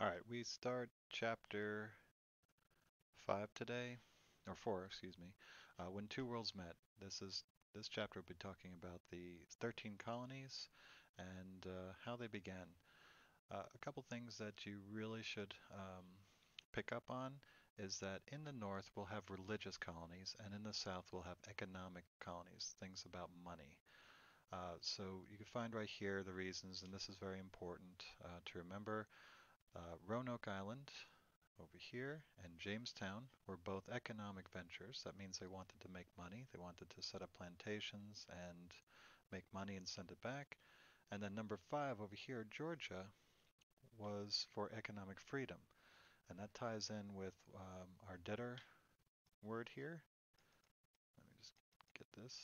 All right, we start chapter five today, or four, excuse me. Uh, when two worlds met. This is this chapter will be talking about the 13 colonies and uh, how they began. Uh, a couple things that you really should um, pick up on is that in the north we'll have religious colonies, and in the south we'll have economic colonies, things about money. Uh, so you can find right here the reasons, and this is very important uh, to remember. Uh, Roanoke Island over here and Jamestown were both economic ventures. That means they wanted to make money. They wanted to set up plantations and make money and send it back. And then number five over here, Georgia, was for economic freedom. And that ties in with um, our debtor word here. Let me just get this.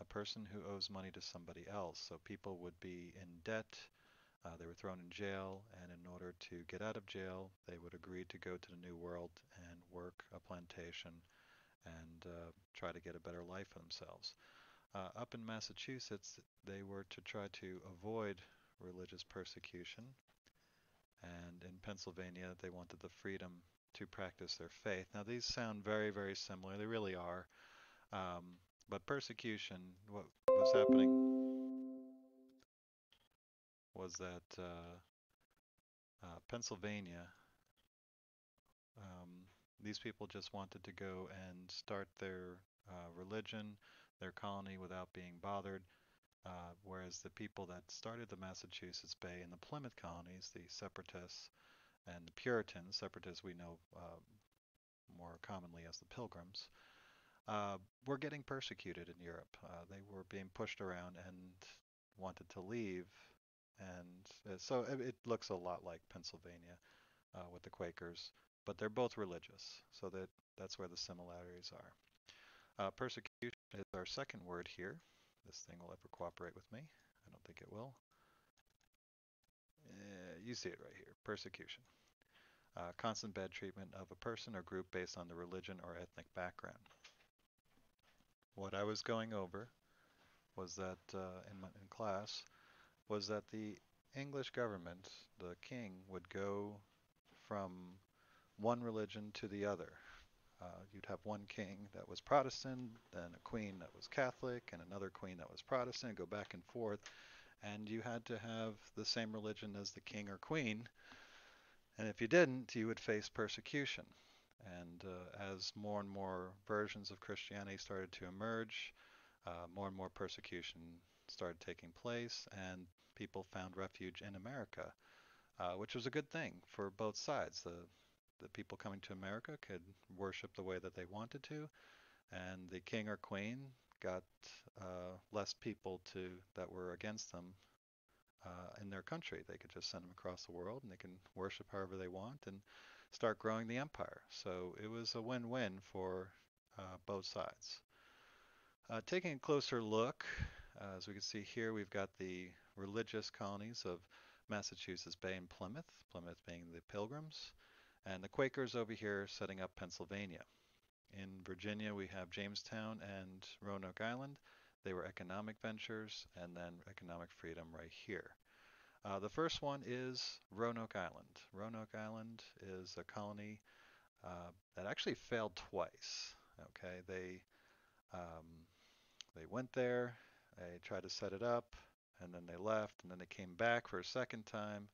A person who owes money to somebody else. So people would be in debt uh, they were thrown in jail, and in order to get out of jail, they would agree to go to the New World and work a plantation and uh, try to get a better life for themselves. Uh, up in Massachusetts, they were to try to avoid religious persecution, and in Pennsylvania, they wanted the freedom to practice their faith. Now, these sound very, very similar. They really are. Um, but persecution, what was happening was that uh, uh, Pennsylvania, um, these people just wanted to go and start their uh, religion, their colony without being bothered. Uh, whereas the people that started the Massachusetts Bay and the Plymouth colonies, the Separatists and the Puritans, Separatists we know uh, more commonly as the Pilgrims, uh, were getting persecuted in Europe. they were being pushed around and wanted to leave and uh, so it, looks a lot like Pennsylvania uh, with the Quakers, but they're both religious, so that that's where the similarities are. Uh, persecution is our second word here. This thing will ever cooperate with me. I don't think it will. Uh, you see it right here, persecution. Uh, constant bad treatment of a person or group based on the religion or ethnic background. What I was going over was that uh, in, my, in class was that the English government, the king, would go from one religion to the other. Uh, you'd have one king that was Protestant, then a queen that was Catholic, and another queen that was Protestant, go back and forth. And you had to have the same religion as the king or queen. And if you didn't, you would face persecution. And uh, as more and more versions of Christianity started to emerge, uh, more and more persecution started taking place, and people found refuge in America, uh, which was a good thing for both sides. The the people coming to America could worship the way that they wanted to, and the king or queen got uh, less people to that were against them uh, in their country. They could just send them across the world, and they can worship however they want and start growing the empire. So it was a win-win for uh, both sides. Uh, taking a closer look, uh, as we can see here, we've got the religious colonies of Massachusetts Bay and Plymouth, Plymouth being the Pilgrims, and the Quakers over here setting up Pennsylvania. In Virginia, we have Jamestown and Roanoke Island. They were economic ventures, and then economic freedom right here. Uh, the first one is Roanoke Island. Roanoke Island is a colony uh, that actually failed twice. Okay, they um, they went there, they tried to set it up, and then they left, and then they came back for a second time,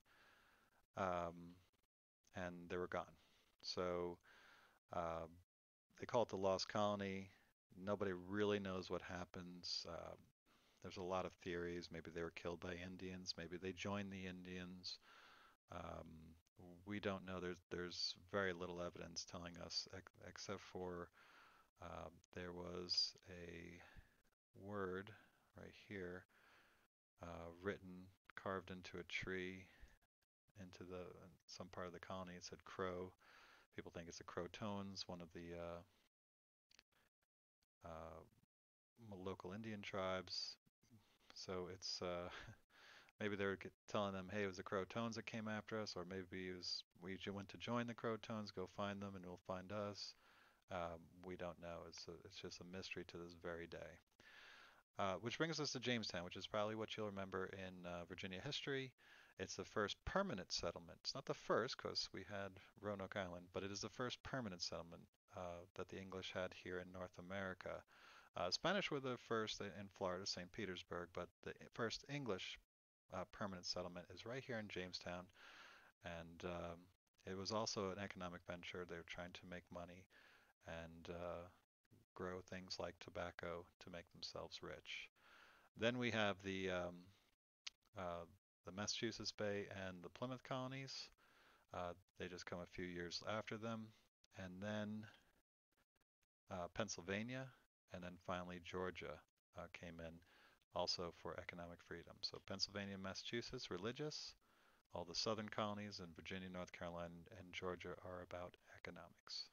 um, and they were gone. So uh, they call it the Lost Colony. Nobody really knows what happens. Uh, there's a lot of theories. Maybe they were killed by Indians. Maybe they joined the Indians. Um, we don't know. There's there's very little evidence telling us, ex except for uh, there was a right here uh, written, carved into a tree, into the some part of the colony. It said Crow. People think it's the Croatoans, one of the uh, uh, local Indian tribes. So it's uh, maybe they were telling them, hey, it was the Croatoans that came after us, or maybe it was we went to join the Croatoans, go find them, and we'll find us. Um, we don't know. It's a, it's just a mystery to this very day. Uh, which brings us to Jamestown, which is probably what you'll remember in uh, Virginia history. It's the first permanent settlement. It's not the first because we had Roanoke Island, but it is the first permanent settlement uh, that the English had here in North America. Uh, Spanish were the first in Florida, St. Petersburg, but the first English uh, permanent settlement is right here in Jamestown. And um, it was also an economic venture. They were trying to make money and grow things like tobacco to make themselves rich. Then we have the um, uh, the Massachusetts Bay and the Plymouth colonies. Uh, they just come a few years after them, and then uh, Pennsylvania, and then finally Georgia uh, came in also for economic freedom. So Pennsylvania Massachusetts, religious. All the southern colonies in Virginia, North Carolina, and Georgia are about economics.